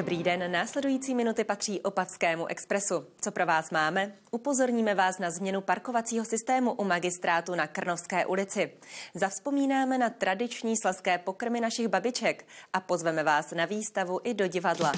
Dobrý den, následující minuty patří Opavskému expresu. Co pro vás máme? Upozorníme vás na změnu parkovacího systému u magistrátu na Krnovské ulici. Zavzpomínáme na tradiční slaské pokrmy našich babiček a pozveme vás na výstavu i do divadla.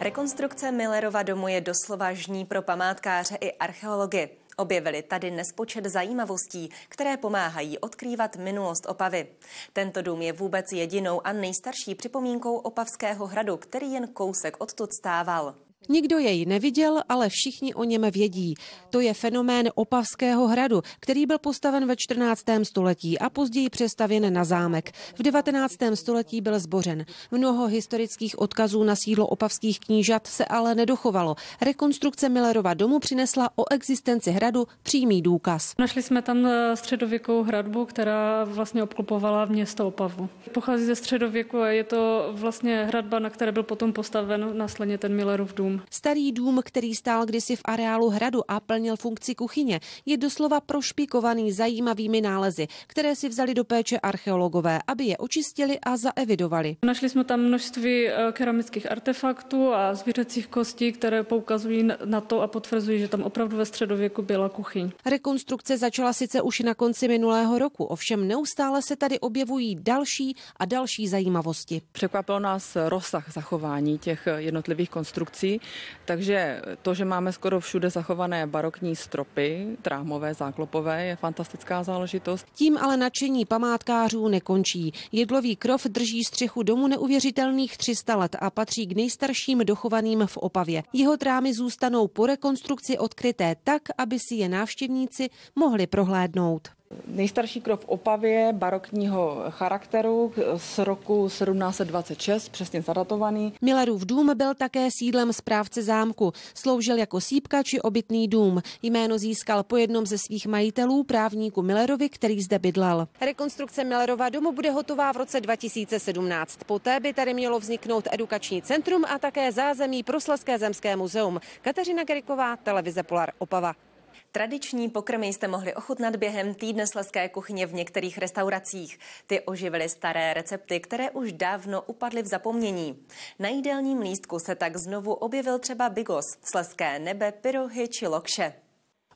Rekonstrukce Millerova domu je doslova žní pro památkáře i archeology. Objevili tady nespočet zajímavostí, které pomáhají odkrývat minulost Opavy. Tento dům je vůbec jedinou a nejstarší připomínkou Opavského hradu, který jen kousek odtud stával. Nikdo jej neviděl, ale všichni o něm vědí. To je fenomén Opavského hradu, který byl postaven ve 14. století a později přestavěn na zámek. V 19. století byl zbořen. Mnoho historických odkazů na sídlo opavských knížat se ale nedochovalo. Rekonstrukce Millerova domu přinesla o existenci hradu přímý důkaz. Našli jsme tam eh, středověkou hradbu, která vlastně obklopovala město Opavu. Pochází ze středověku a je to vlastně hradba, na které byl potom postaven následně ten Millerův dům. Starý dům, který stál kdysi v areálu hradu a plnil funkci kuchyně, je doslova prošpikovaný zajímavými nálezy, které si vzali do péče archeologové, aby je očistili a zaevidovali. Našli jsme tam množství eh, keramických artefaktů a zvířecích kostí, které poukazují na to a potvrzují, že tam opravdu ve středověku byla kuchyň. Rekonstrukce začala sice už na konci minulého roku, ovšem neustále se tady objevují další a další zajímavosti. Překvapilo nás rozsah zachování těch jednotlivých konstrukcí. Takže to, že máme skoro všude zachované barokní stropy, trámové, záklopové, je fantastická záležitost. Tím ale nadšení památkářů nekončí. Jedlový krov drží střechu domu neuvěřitelných 300 let a patří k nejstarším dochovaným v Opavě. Jeho trámy zůstanou po rekonstrukci odkryté tak, aby si je návštěvníci mohli prohlédnout. Nejstarší krov v Opavě barokního charakteru z roku 1726, přesně zadatovaný. Millerův dům byl také sídlem správce zámku. Sloužil jako sípka či obytný dům. Jméno získal po jednom ze svých majitelů, právníku Millerovi, který zde bydlel. Rekonstrukce Millerova domu bude hotová v roce 2017. Poté by tady mělo vzniknout edukační centrum a také zázemí pro Slaské zemské muzeum. Kateřina Geriková, televize Polar Opava. Tradiční pokrmy jste mohli ochutnat během týdne sleské kuchyně v některých restauracích. Ty oživily staré recepty, které už dávno upadly v zapomnění. Na jídelním lístku se tak znovu objevil třeba bigos, sleské nebe, pyrohy či lokše.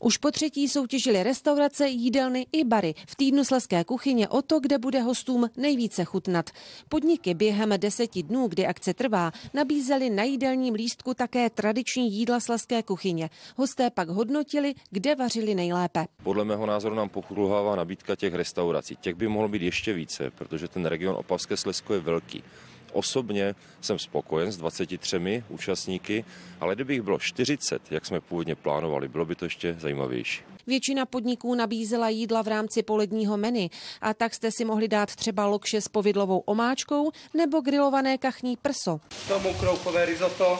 Už po třetí soutěžili restaurace, jídelny i bary v týdnu Sleské kuchyně o to, kde bude hostům nejvíce chutnat. Podniky během deseti dnů, kdy akce trvá, nabízely na jídelním lístku také tradiční jídla Sleské kuchyně. Hosté pak hodnotili, kde vařili nejlépe. Podle mého názoru nám pochudlává nabídka těch restaurací. Těch by mohlo být ještě více, protože ten region Opavské Slesko je velký. Osobně jsem spokojen s 23 účastníky, ale kdybych bylo 40, jak jsme původně plánovali, bylo by to ještě zajímavější. Většina podniků nabízela jídla v rámci poledního menu a tak jste si mohli dát třeba lokše s povidlovou omáčkou nebo grilované kachní prso. K tomu kroupové risotto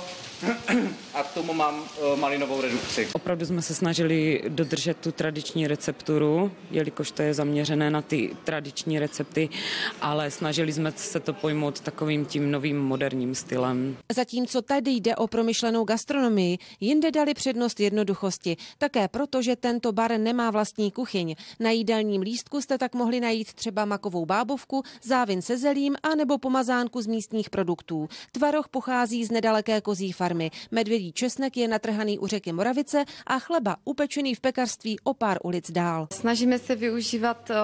a k tomu mám uh, malinovou redukci. Opravdu jsme se snažili dodržet tu tradiční recepturu, jelikož to je zaměřené na ty tradiční recepty, ale snažili jsme se to pojmout takovým tím novým moderním stylem. Zatímco tady jde o promyšlenou gastronomii, jinde dali přednost jednoduchosti. Také proto, že tento bar nemá vlastní kuchyň. Na jídelním lístku jste tak mohli najít třeba makovou bábovku, závin se zelím a nebo pomazánku z místních produktů. Tvaroh pochází z nedaleké kozí farmy farmy. Medvědí česnek je natrhaný u řeky Moravice a chleba upečený v pekařství o pár ulic dál. Snažíme se využívat uh,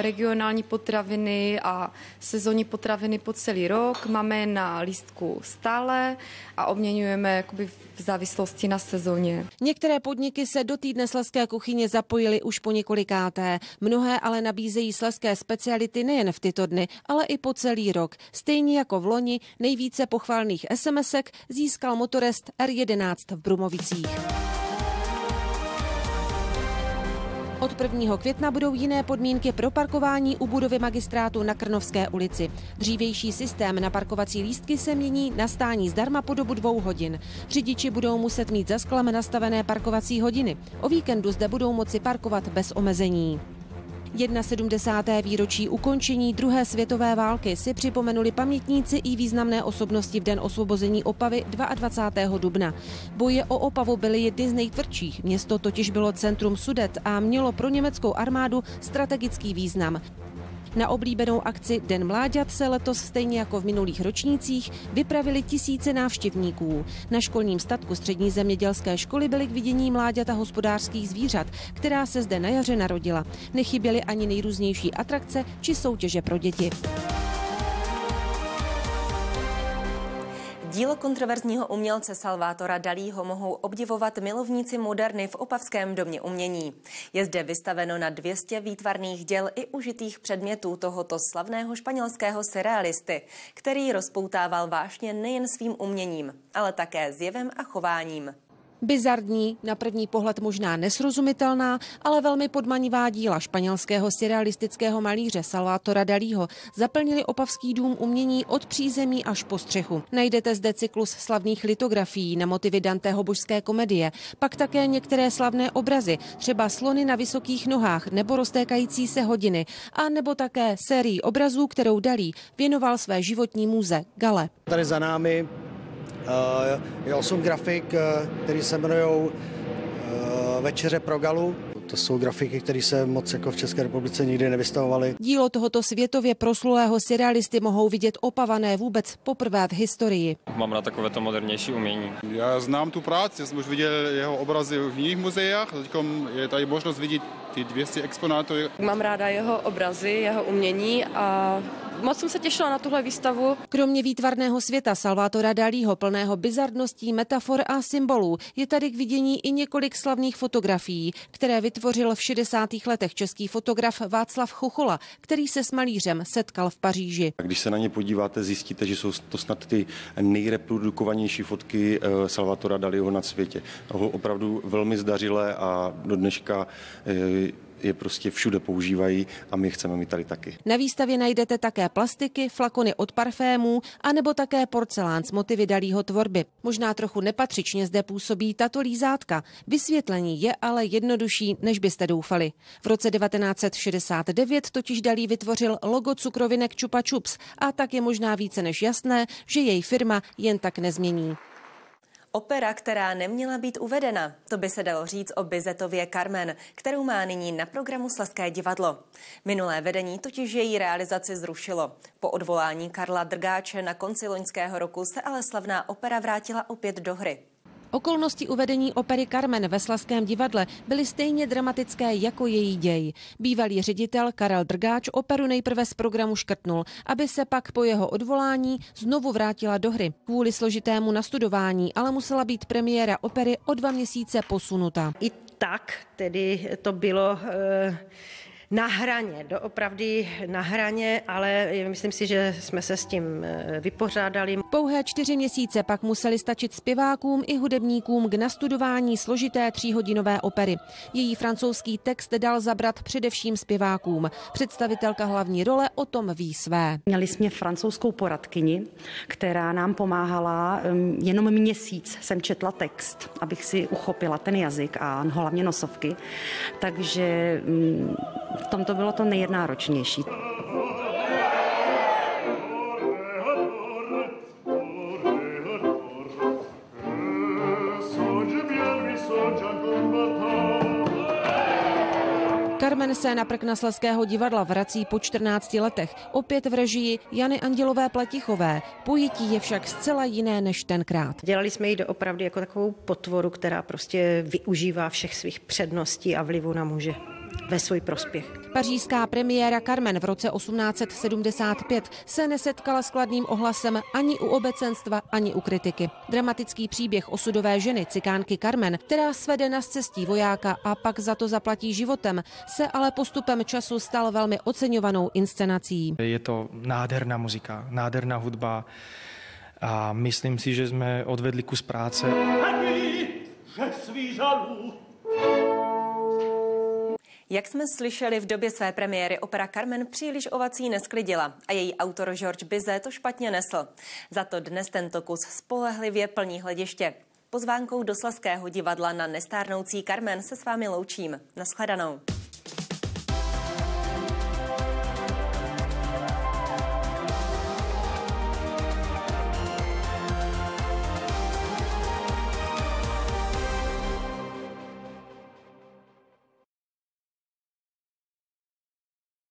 regionální potraviny a sezónní potraviny po celý rok. Máme na lístku stále a obměňujeme jakoby v závislosti na sezóně. Některé podniky se do týdne sleské kuchyně zapojily už po několikáté. Mnohé ale nabízejí sleské speciality nejen v tyto dny, ale i po celý rok. Stejně jako v loni nejvíce pochválných SMSek získal získal motorest R11 v Brumovicích. Od 1. května budou jiné podmínky pro parkování u budovy magistrátu na Krnovské ulici. Dřívější systém na parkovací lístky se mění na stání zdarma po dobu dvou hodin. Řidiči budou muset mít za sklem nastavené parkovací hodiny. O víkendu zde budou moci parkovat bez omezení. 71. výročí ukončení druhé světové války si připomenuli pamětníci i významné osobnosti v den osvobození Opavy 22. dubna. Boje o Opavu byly jedny z nejtvrdších. Město totiž bylo centrum Sudet a mělo pro německou armádu strategický význam. Na oblíbenou akci Den mláďat se letos stejně jako v minulých ročnících vypravili tisíce návštěvníků. Na školním statku střední zemědělské školy byly k vidění mláďata hospodářských zvířat, která se zde na jaře narodila. Nechyběly ani nejrůznější atrakce či soutěže pro děti. Dílo kontroverzního umělce Salvátora Dalího mohou obdivovat milovníci moderny v Opavském domě umění. Je zde vystaveno na 200 výtvarných děl i užitých předmětů tohoto slavného španělského surrealisty, který rozpoutával vášně nejen svým uměním, ale také zjevem a chováním. Bizardní, na první pohled možná nesrozumitelná, ale velmi podmanivá díla španělského surrealistického malíře Salvátora Dalího zaplnili Opavský dům umění od přízemí až po střechu. Najdete zde cyklus slavných litografií na motivy Danteho božské komedie, pak také některé slavné obrazy, třeba slony na vysokých nohách nebo roztékající se hodiny, a nebo také sérii obrazů, kterou Dalí věnoval své životní muze Gale. Tady za námi je osm grafik, eh, které se jmenují eh, Večeře pro Galu. To jsou grafiky, které se moc jako v České republice nikdy nevystavovaly. Dílo tohoto světově proslulého surrealisty mohou vidět opavané vůbec poprvé v historii. Mám na takové to modernější umění. Já znám tu práci, jsem už viděl jeho obrazy v jiných muzeích, teď je tady možnost vidět ty 200 exponátů. Mám ráda jeho obrazy, jeho umění a moc jsem se těšila na tuhle výstavu. Kromě výtvarného světa Salvátora Dalího, plného bizardností, metafor a symbolů, je tady k vidění i několik slavných fotografií, které vytvořil v 60. letech český fotograf Václav Chuchola, který se s malířem setkal v Paříži. Když se na ně podíváte, zjistíte, že jsou to snad ty nejreprodukovanější fotky eh, Salvatora Dalího na světě. Ho opravdu velmi zdařilé a do dneška eh, je prostě všude používají a my chceme mít tady taky. Na výstavě najdete také plastiky, flakony od parfémů a nebo také porcelán s motivy dalího tvorby. Možná trochu nepatřičně zde působí tato lízátka. Vysvětlení je ale jednodušší, než byste doufali. V roce 1969 totiž Dalí vytvořil logo cukrovinek Chupa Chups a tak je možná více než jasné, že její firma jen tak nezmění. Opera, která neměla být uvedena, to by se dalo říct o Bizetově Carmen, kterou má nyní na programu Slaské divadlo. Minulé vedení totiž její realizaci zrušilo. Po odvolání Karla Drgáče na konci loňského roku se ale slavná opera vrátila opět do hry. Okolnosti uvedení opery Carmen ve Slaském divadle byly stejně dramatické jako její děj. Bývalý ředitel Karel Drgáč operu nejprve z programu škrtnul, aby se pak po jeho odvolání znovu vrátila do hry. Kvůli složitému nastudování ale musela být premiéra opery o dva měsíce posunuta. I tak tedy to bylo e, na hraně, doopravdy na hraně, ale myslím si, že jsme se s tím eh, vypořádali. Pouhé čtyři měsíce pak museli stačit zpěvákům i hudebníkům k nastudování složité tříhodinové opery. Její francouzský text dal zabrat především zpěvákům. Představitelka hlavní role o tom ví své. Měli jsme francouzskou poradkyni, která nám pomáhala. Jenom měsíc jsem četla text, abych si uchopila ten jazyk a hlavně nosovky. Takže v tom to bylo to nejnáročnější. Carmen se na Prknasleského divadla vrací po 14 letech, opět v režii Jany Andělové Platichové. Pojetí je však zcela jiné než tenkrát. Dělali jsme ji doopravdy jako takovou potvoru, která prostě využívá všech svých předností a vlivu na muže ve svůj prospěch. Pařížská premiéra Carmen v roce 1875 se nesetkala s kladným ohlasem ani u obecenstva, ani u kritiky. Dramatický příběh osudové ženy, cikánky Carmen, která svede na cestí vojáka a pak za to zaplatí životem, se ale postupem času stal velmi oceňovanou inscenací. Je to nádherná muzika, nádherná hudba a myslím si, že jsme odvedli kus práce. Jak jsme slyšeli, v době své premiéry opera Carmen příliš ovací nesklidila a její autor George Bizet to špatně nesl. Za to dnes tento kus spolehlivě plní hlediště. Pozvánkou do Slaského divadla na nestárnoucí Carmen se s vámi loučím. Naschledanou.